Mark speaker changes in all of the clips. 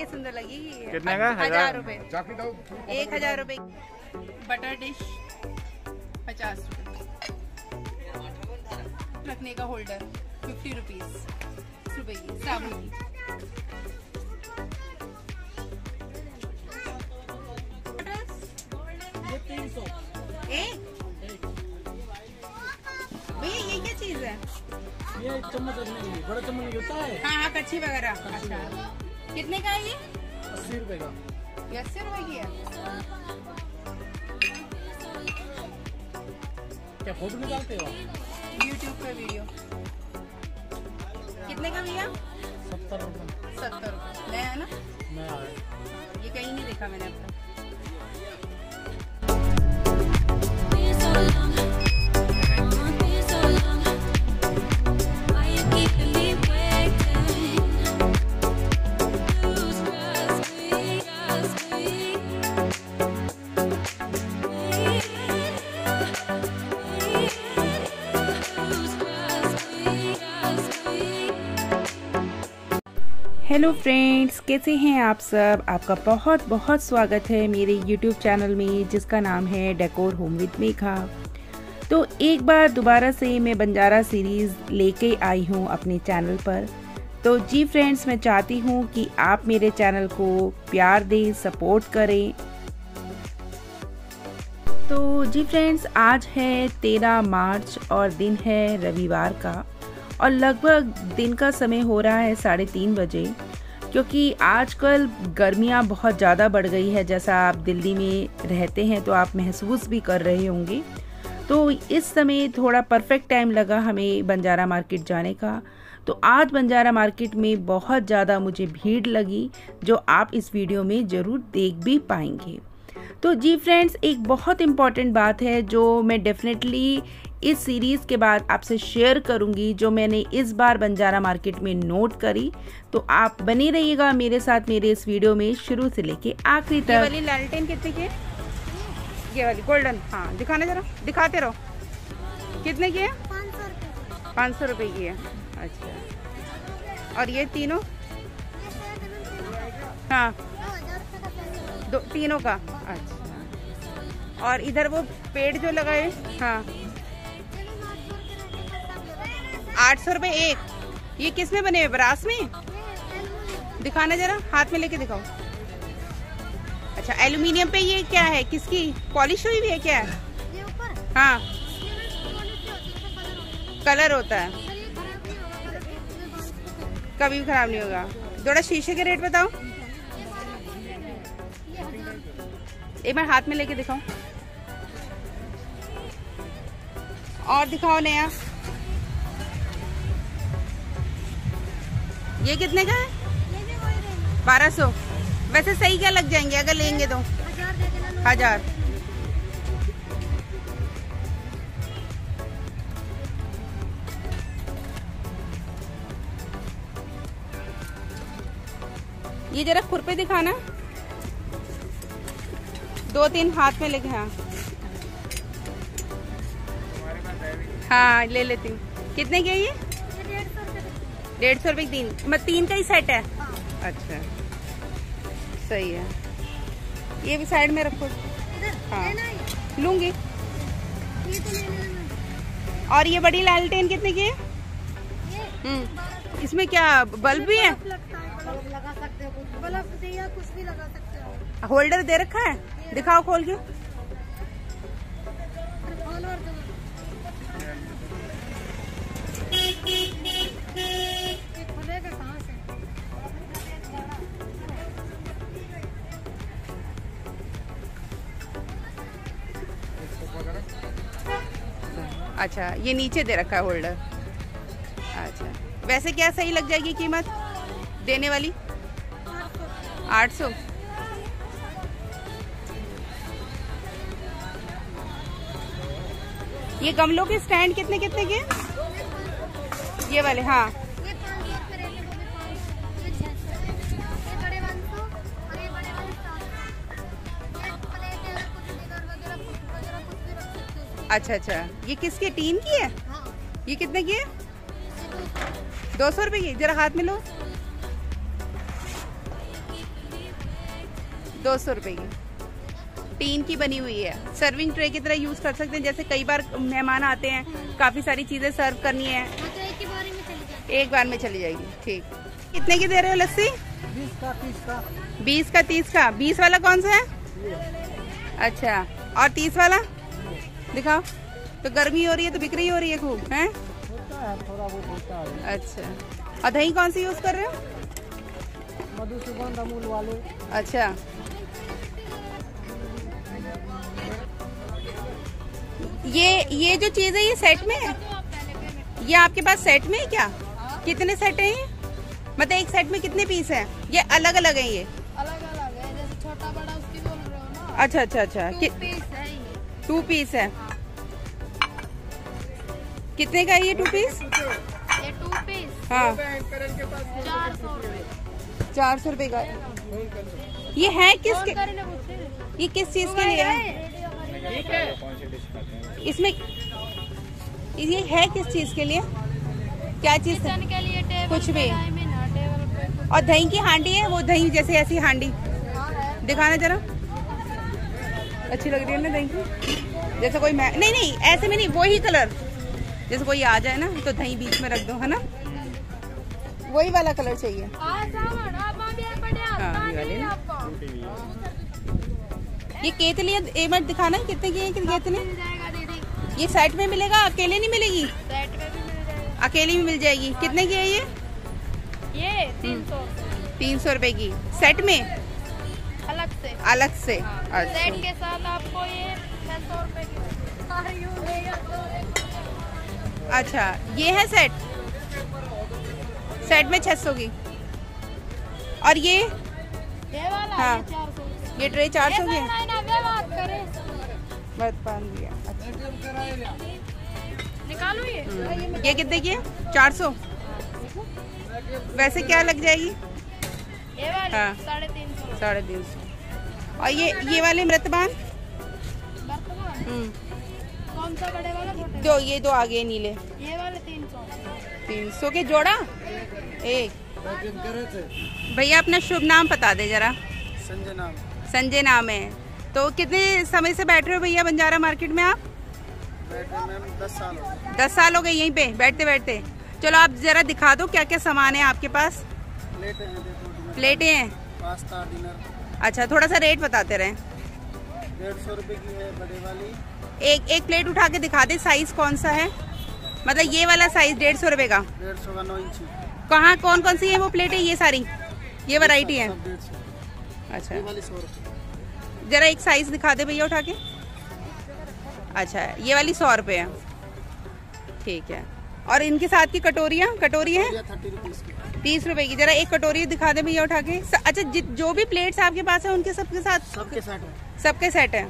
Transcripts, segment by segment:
Speaker 1: ये सुंदर लगी
Speaker 2: कितने का?
Speaker 1: हज़ार? रुपए। एक हज़ार रुपए। बटर डिश पचास रुपए। रखने का होल्डर फिफ्टी रुपीज़ रुपए की साबुन की। भैया ये क्या चीज़ है?
Speaker 3: ये चम्मच बड़ा चम्मच नहीं होता है।
Speaker 1: हाँ हाँ कच्ची वगैरह। अच्छा। कितने का है ये?
Speaker 3: अस्सी रुपए का।
Speaker 1: ये अस्सी रुपए की है।
Speaker 3: क्या फ़ोटो निकालते हो
Speaker 1: यूट्यूब पे वीडियो कितने का भैया?
Speaker 3: सत्तर रुपए।
Speaker 1: सत्तर रुपए। नया है ना?
Speaker 3: नया है।
Speaker 1: ये कहीं नहीं देखा मैंने अब तक।
Speaker 4: हेलो फ्रेंड्स, कैसे हैं आप सब? आपका बहुत बहुत स्वागत है मेरे यूट्यूब चैनल में, जिसका नाम है डेकोर होम विद मेघा। तो एक बार दोबारा से मैं बंजारा सीरीज़ लेके आई हूँ अपने चैनल पर। तो जी फ्रेंड्स, मैं चाहती हूँ कि आप मेरे चैनल को प्यार दें, सपोर्ट करें। तो जी फ्रेंड्स, आज है तेरह मार्च और दिन है रविवार का। और लगभग दिन का समय हो रहा है साढ़े तीन बजे, क्योंकि आजकल गर्मियाँ बहुत ज़्यादा बढ़ गई है। जैसा आप दिल्ली में रहते हैं तो आप महसूस भी कर रहे होंगे। तो इस समय थोड़ा परफेक्ट टाइम लगा हमें बंजारा मार्केट जाने का। तो आज बंजारा मार्केट में बहुत ज़्यादा मुझे भीड़ लगी, जो आप इस वीडियो में ज़रूर देख भी पाएँगे। तो जी फ्रेंड्स एक बहुत इंपॉर्टेंट बात है जो मैं डेफिनेटली इस सीरीज़ के बाद आपसे शेयर करूँगी जो मैंने इस बार बंजारा मार्केट में नोट करी। तो आप बने रहिएगा मेरे साथ मेरे इस वीडियो में शुरू से लेके आखिरी
Speaker 1: ये
Speaker 4: तक।
Speaker 1: वाली लालटेन कितने की है? ये वाली गोल्डन हाँ दिखाना जरा दिखाते रहो। कितने की है? पाँच सौ रुपये की है। अच्छा। और ये तीनों? हाँ। दो, तीनों का। अच्छा। और इधर वो पेड़ जो लगाए हाँ आठ सौ रुपये एक। ये किसमें बने हुए ब्रास में? दिखाना जरा, हाथ में लेके दिखाओ। अच्छा एल्यूमिनियम पे ये क्या है? किसकी? पॉलिश हुई हुई है क्या? हाँ। कलर होता है। कभी भी खराब नहीं होगा। थोड़ा शीशे के रेट बताओ। एक बार हाथ में लेके दिखाओ और दिखाओ नया ये कितने का है? बारह सौ। वैसे सही क्या लग जाएँगे? अगर लेंगे तो। हज़ार। ये जरा खुरपे दिखाना। दो तीन हाथ में लेके हाँ। हाँ ले लेती हूँ। कितने के ये? डेढ़ सौ रुपये की तीन। मतलब तीन का ही सेट है? अच्छा। सही है। ये भी साइड में रखो। हाँ। लूँगी। और ये बड़ी लालटेन कितने की है? हम्म। इसमें क्या बल्ब भी है?
Speaker 5: लगा सकते हो कुछ। बल्ब या कुछ भी लगा सकते हो।
Speaker 1: होल्डर दे रखा है? दिखाओ खोल के। अच्छा ये नीचे दे रखा है होल्डर। अच्छा। वैसे क्या सही लग जाएगी कीमत देने वाली? आठ सौ। ये गमलों के स्टैंड कितने कितने के? ये वाले हाँ।
Speaker 5: रुपये।
Speaker 1: अच्छा अच्छा। ये किसके, टीम की है
Speaker 5: हाँ?
Speaker 1: ये कितने की है?
Speaker 5: दो सौ
Speaker 1: रुपए की, जरा हाथ में लो। दो सौ रुपए की। टीन की बनी हुई है। सर्विंग ट्रे की तरह यूज़ कर सकते हैं। जैसे कई बार मेहमान आते हैं काफ़ी सारी चीज़ें सर्व करनी है।
Speaker 5: हाँ तो एक ही बारी में चली जाती
Speaker 1: एक बार में चली जाएगी ठीक। कितने की दे रहे हो लस्सी?
Speaker 3: बीस का तीस का।
Speaker 1: बीस का तीस का। बीस वाला कौन सा है? अच्छा। और तीस वाला? दिखाओ। तो गर्मी हो रही है तो बिक्री हो रही है खूब है?
Speaker 3: है थोड़ा बहुत होता है।
Speaker 1: अच्छा। और दही कौन सी यूज़ कर रहे हो?
Speaker 3: मधुसूदन अमूल वाले।
Speaker 1: अच्छा। ये ये जो चीज़ है ये सेट में है? ये आपके पास सेट में है क्या? कितने सेट है ये? मतलब एक सेट में कितने पीस है? ये अलग अलग है ये।
Speaker 5: अलग अलग है जैसे छोटा बड़ा उसकी बोल रहे हो ना?
Speaker 1: अच्छा अच्छा अच्छा। कि,
Speaker 5: पीस है ये।
Speaker 1: टू पीस है। कितने का है ये टू पीस
Speaker 5: ये टू पीस
Speaker 1: हाँ।
Speaker 5: चार सौ रुपए।
Speaker 1: चार सौ रुपए का। ये है किसके? ये किस चीज़ के लिए है। इसमें ये है किस चीज़ के लिए? क्या चीज़ है
Speaker 5: के लिए टेबल
Speaker 1: कुछ भी। और दही की हांडी है वो दही जैसे ऐसी हांडी। दिखाना जरा। अच्छी लग रही है ना दही की? जैसे कोई मैं नहीं नहीं ऐसे में नहीं वही कलर। जैसे कोई आ जाए ना तो दही बीच में रख दो है ना? वही वाला कलर चाहिए। हाँ, ये केतली एक मिनट दिखाना कितने की है कि ये सेट में मिलेगा? अकेले नहीं मिलेगी?
Speaker 5: सेट में भी मिल जाएगा।
Speaker 1: अकेली भी मिल जाएगी। कितने की है ये?
Speaker 5: ये तीन सौ।
Speaker 1: तीन सौ रुपए की। सेट में?
Speaker 5: अलग से।
Speaker 1: अलग से।
Speaker 5: सेट
Speaker 1: अच्छा।
Speaker 5: के साथ आपको ये छह सौ रुपए की
Speaker 1: अच्छा ये है सेट सेट में छह सौ की। और ये?
Speaker 5: ये वाला?
Speaker 1: हाँ।
Speaker 5: ये
Speaker 1: ट्रे चार सौ की है?
Speaker 5: बात
Speaker 1: पान दिया
Speaker 5: निकालू ये।
Speaker 1: हम्म। ये कितने की है? चार सौ। वैसे क्या लग जाएगी?
Speaker 5: ये वाली
Speaker 1: हाँ।
Speaker 5: साढ़े तीन सौ।
Speaker 1: साढ़े तीन सौ। और ये ये वाले मृतबान हम्म,
Speaker 5: कौन सा बड़े वाला छोटे
Speaker 1: जो ये दो आगे नीले।
Speaker 5: ये वाले तीन सौ।
Speaker 1: तीन सौ के जोड़ा? एक। भैया अपना शुभ नाम बता दे जरा।
Speaker 3: संजय नाम
Speaker 1: संजय नाम है तो कितने समय से बैठ रहे हो भैया बंजारा मार्केट में आप?
Speaker 3: दस साल हो गए
Speaker 1: दस साल हो गए यहीं पे बैठते बैठते। चलो आप जरा दिखा दो क्या क्या सामान है आपके पास?
Speaker 3: प्लेटें हैं
Speaker 1: प्लेटें हैं?
Speaker 3: Pasta dinner.
Speaker 1: अच्छा थोड़ा सा रेट बताते रहे।
Speaker 3: डेढ़ सौ रुपये की है बड़े वाली।
Speaker 1: एक एक प्लेट उठा के दिखा दे साइज़ कौन सा है? मतलब ये वाला साइज़ डेढ़ सौ रुपए का।
Speaker 3: डेढ़ सौ का नौ इंची।
Speaker 1: कहाँ कौन कौन सी है वो प्लेटें ये सारी? ये वैरायटी है। अच्छा। जरा एक साइज़ दिखा दे भैया उठा के। अच्छा ये वाली सौ रुपये है। ठीक है। और इनके साथ की कटोरियाँ? कटोरी है? तीस रुपए की। जरा एक कटोरी दिखा दे भैया उठा के। अच्छा जो भी प्लेट्स आपके पास है उनके सबके साथ
Speaker 3: सबके साथ है।
Speaker 1: सबके सेट है।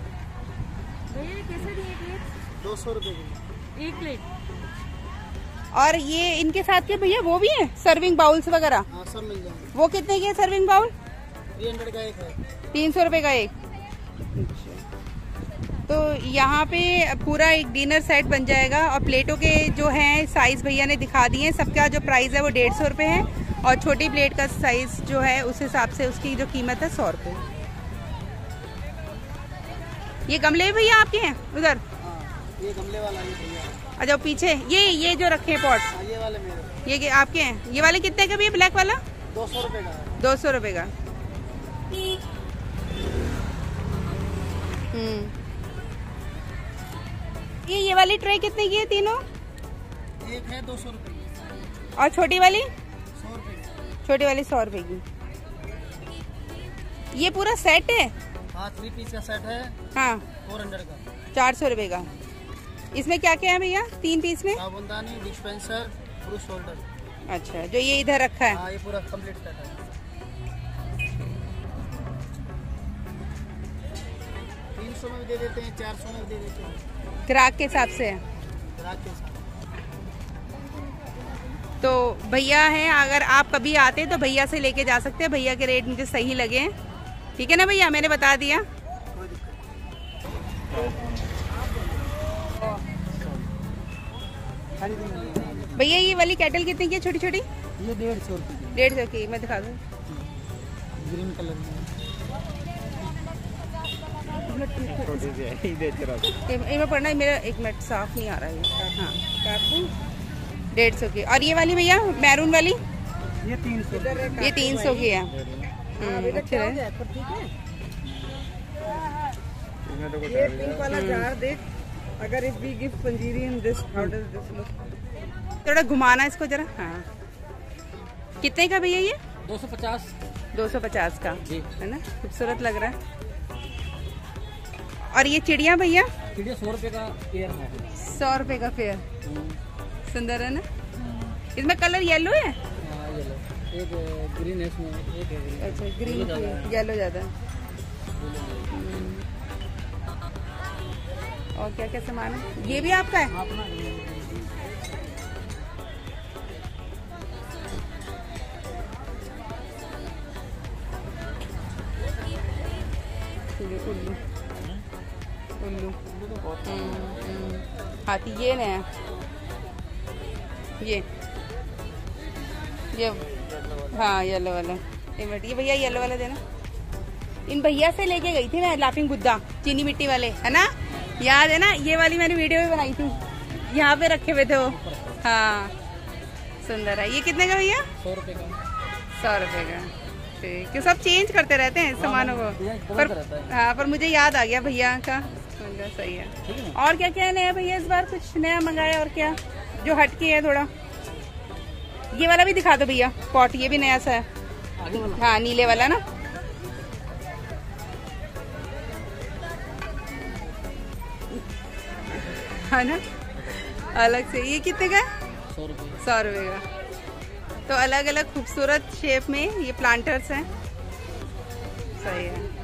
Speaker 3: दो सौ रुपये
Speaker 5: एक प्लेट।
Speaker 1: और ये इनके साथ के भैया वो भी है? सर्विंग बाउल्स वगैरह?
Speaker 3: हाँ सब मिल जाएँगे।
Speaker 1: वो कितने के सर्विंग बाउल
Speaker 3: थ्री हंड्रेड का एक है।
Speaker 1: तीन सौ रुपये का एक। तो यहाँ पे पूरा एक डिनर सेट बन जाएगा और प्लेटों के जो हैं साइज़ भैया ने दिखा दिए हैं सबका जो प्राइस है वो डेढ़ सौ रुपये है और छोटी प्लेट का साइज़ जो है उस हिसाब से उसकी जो कीमत है सौ रुपये ये गमले भैया आपके हैं? उधर।
Speaker 3: हाँ ये गमले वाला ये भैया
Speaker 1: अच्छा पीछे ये ये जो रखे हैं पॉट
Speaker 3: हाँ ये वाले मेरे।
Speaker 1: ये के- आपके हैं? ये वाले कितने का भी है ब्लैक वाला?
Speaker 3: दो सौ रुपये का।
Speaker 1: दो सौ रुपये का। हम्म। ये ये वाली ट्रे कितने की है? तीनों?
Speaker 3: एक है दो सौ रुपये
Speaker 1: और छोटी वाली?
Speaker 3: सौ रुपये
Speaker 1: छोटी वाली सौ रुपए की। ये पूरा सेट है?
Speaker 3: हाँ थ्री पीस का सेट है।
Speaker 1: हाँ।
Speaker 3: फोर हंड्रेड का।
Speaker 1: चार सौ रुपये का। इसमें क्या क्या है भैया? तीन पीस में?
Speaker 3: साबुनदानी डिस्पेंसर
Speaker 1: अच्छा जो ये इधर रखा है।
Speaker 3: हाँ ये पूरा कंप्लीट सेट है। सौ में भी दे देते हैं चार सौ में दे देते हैं।
Speaker 1: ग्राहक के हिसाब से?
Speaker 3: ग्राहक के
Speaker 1: तो भैया हैं अगर आप कभी आते तो भैया से लेके जा सकते हैं। भैया के रेट मुझे सही लगे। ठीक है ना भैया? मैंने बता दिया। भैया ये वाली कैटल कितनी की है? छोटी छोटी
Speaker 3: ये डेढ़ सौ
Speaker 1: डेढ़ सौ की मैं दिखा दूँ।
Speaker 3: ग्रीन कलर में। है
Speaker 1: इनमें पढ़ना मेरा एक मिनट साफ़ नहीं आ रहा है। हाँ डेढ़ सौ की। और ये वाली भैया मैरून वाली?
Speaker 3: ये तीन सौ
Speaker 1: ये तीन सौ की है। अच्छे है
Speaker 3: तो
Speaker 2: ये पिंक वाला जार देख। अगर if we give panjiri in this how does this look
Speaker 1: थोड़ा घुमाना इसको जरा। हाँ। कितने का भैया ये?
Speaker 6: दो सौ पचास।
Speaker 1: दो सौ पचास का। है ना? खूबसूरत लग रहा है। और ये चिड़िया भैया?
Speaker 6: चिड़िया सौ रुपये का पेयर है।
Speaker 1: सौ रुपए का फेयर सुंदर है ना? इसमें कलर येलो है?
Speaker 6: हाँ, एक ग्रीन है इसमें एक है
Speaker 1: अच्छा
Speaker 6: है।
Speaker 1: ग्रीन येलो ज़्यादा हम्म। और क्या क्या सामान है? ये भी आपका है?
Speaker 6: हाँ,
Speaker 1: ये उल्लू उल्लू हम्म। हाथी ये नया। ये। ये। हाँ येलो वाला। ये ये भैया येलो वाला देना। इन भैया से लेके गई थी मैं लाफिंग बुद्धा चीनी मिट्टी वाले है ना? याद है ना? ये वाली मैंने वीडियो भी बनाई थी। यहाँ पे रखे हुए थे वो। हाँ। सुंदर है। ये कितने का भैया?
Speaker 6: सौ रुपये का।
Speaker 1: सौ रुपए का। ठीक है। सब चेंज करते रहते हैं सामानों को। पर हाँ पर मुझे याद आ गया भैया का। सही है। और क्या क्या है नया भैया इस बार? कुछ नया मंगाया और क्या? जो हटके है थोड़ा। ये वाला भी दिखा दो भैया। पॉट ये भी नया सा है। हाँ नीले वाला ना? है ना? अलग से। ये कितने का
Speaker 6: सौ रुपये
Speaker 1: सौ रुपए का। तो अलग अलग खूबसूरत शेप में ये प्लांटर्स हैं। सही है।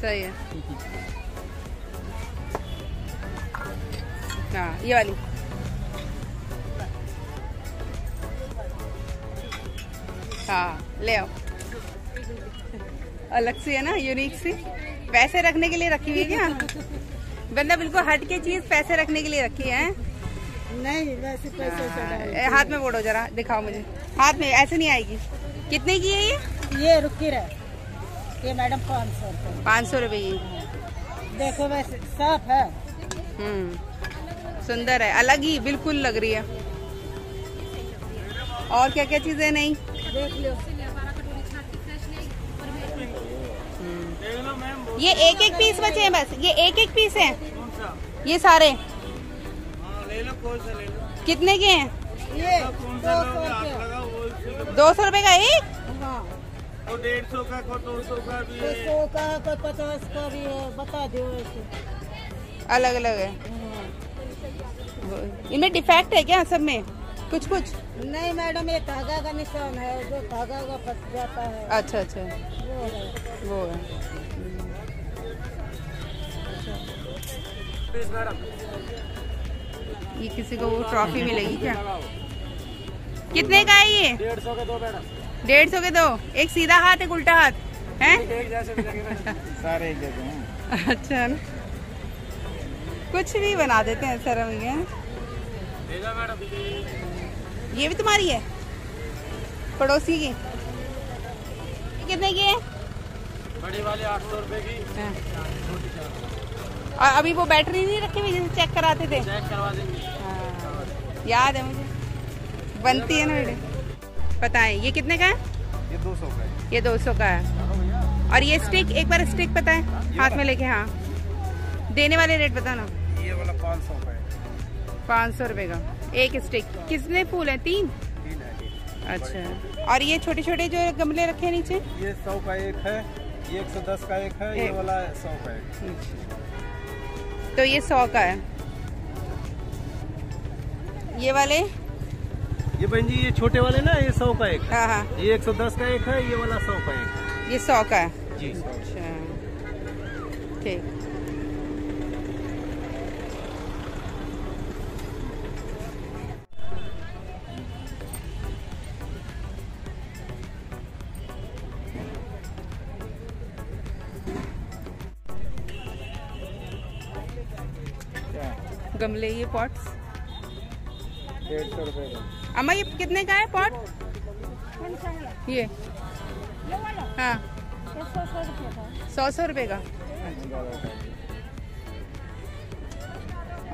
Speaker 1: सही है। हाँ ये वाली। हाँ ले आओ। अलग सी है ना यूनिक सी। पैसे रखने के लिए रखी हुई है क्या? बंदा बिल्कुल हट के चीज़ पैसे रखने के लिए रखी है।
Speaker 2: नहीं वैसे पैसे
Speaker 1: हाथ में बोलो जरा दिखाओ मुझे। हाथ में ऐसे नहीं आएगी। कितने की है ये?
Speaker 2: ये रुकी रहे। ये मैडम पाँच सौ रुपये।
Speaker 1: पाँच सौ रुपये की।
Speaker 2: देखो वैसे साफ़ है।
Speaker 1: हम्म सुंदर है अलग ही बिल्कुल लग रही है। और क्या क्या चीज़ें नहीं?
Speaker 2: देख लो।
Speaker 1: ये एक एक पीस बचे हैं बस ये एक एक पीस है। ये सारे। ले लो कितने के हैं?
Speaker 2: ये दो सौ
Speaker 1: दो सौ रुपए का एक?
Speaker 2: हाँ
Speaker 3: तो डेढ़ सौ का को दो सौ का भी
Speaker 2: कोई सौ का कोई पचास का भी है बता दो
Speaker 1: अलग अलग है। इनमें डिफेक्ट है क्या सब में? कुछ कुछ
Speaker 2: नहीं मैडम ये धागा का निशान है जो धागा का फंस जाता है।
Speaker 1: अच्छा अच्छा।
Speaker 2: वो है।
Speaker 1: वो है। ये किसी को वो ट्रॉफी मिलेगी क्या? कितने का है ये?
Speaker 3: डेढ़ सौ का दो मैडम।
Speaker 1: डेढ़ सौ के दो। एक सीधा हाथ एक उल्टा हाथ। है?
Speaker 3: सारे हैं।
Speaker 1: अच्छा ना? कुछ भी बना देते हैं सर हम ये ये भी तुम्हारी है? पड़ोसी की? कितने की है?
Speaker 3: बड़ी वाली आठ सौ रुपए की।
Speaker 1: हाँ। और अभी वो बैटरी नहीं रखी हुई जैसे चेक कराते थे?
Speaker 3: चेक करवा देंगे।
Speaker 1: हाँ, याद है मुझे। बनती है ना वीडियो पता है ये कितने का है?
Speaker 3: ये दो सौ का है।
Speaker 1: ये दो सौ का है। और ये स्टिक एक बार स्टिक पता है हाथ में लेके हाँ। देने वाले रेट बता ना।
Speaker 3: ये वाला पाँच सौ का है।
Speaker 1: पाँच सौ रुपये का। एक स्टिक। कितने फूल है? तीन?
Speaker 3: है
Speaker 1: अच्छा। और ये छोटे छोटे जो गमले रखे हैं नीचे?
Speaker 3: ये सौ का एक है ये एक सौ दस का एक है ये वाला सौ का है।
Speaker 1: तो ये सौ का है। ये वाले?
Speaker 3: ये बहन जी ये छोटे वाले ना ये सौ का एक है।
Speaker 1: हाँ हाँ।
Speaker 3: ये एक सौ दस का एक है ये वाला सौ का एक है।
Speaker 1: ये सौ का है?
Speaker 3: जी।
Speaker 1: अच्छा। ठीक। गमले ये पॉट्स
Speaker 3: डेढ़ सौ रुपए का।
Speaker 1: अम्मा ये कितने का है पॉट? ये। हाँ।
Speaker 5: सौ सौ
Speaker 1: रुपए का।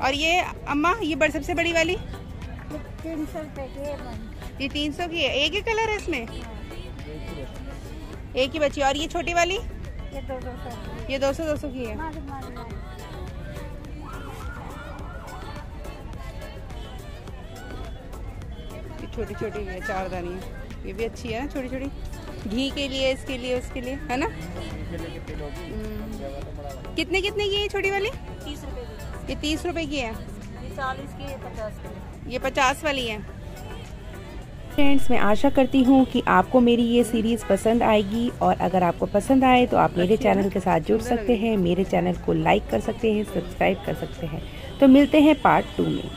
Speaker 1: और ये अम्मा ये बड़ सबसे बड़ी वाली?
Speaker 5: तीन सौ रुपये की
Speaker 1: ये तीन सौ की है। एक ही कलर है इसमें? एक ही बची। और ये छोटी वाली?
Speaker 5: ये दो सौ।
Speaker 1: ये दो सौ दो सौ की है। छोटी छोटी है चार दानी। है ये भी अच्छी है ना छोटी छोटी घी के लिए इसके लिए उसके लिए है ना? हम्म। कितने कितने की है छोटी वाली?
Speaker 5: तीस रुपये की।
Speaker 1: ये तीस रुपए की है।
Speaker 5: चालीस की पचास की
Speaker 1: ये पचास वाली है।
Speaker 4: फ्रेंड्स मैं आशा करती हूँ कि आपको मेरी ये सीरीज़ पसंद आएगी और अगर आपको पसंद आए तो आप मेरे चैनल के साथ जुड़ सकते हैं। मेरे चैनल को लाइक कर सकते हैं सब्सक्राइब कर सकते हैं। तो मिलते हैं पार्ट टू में।